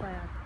порядке.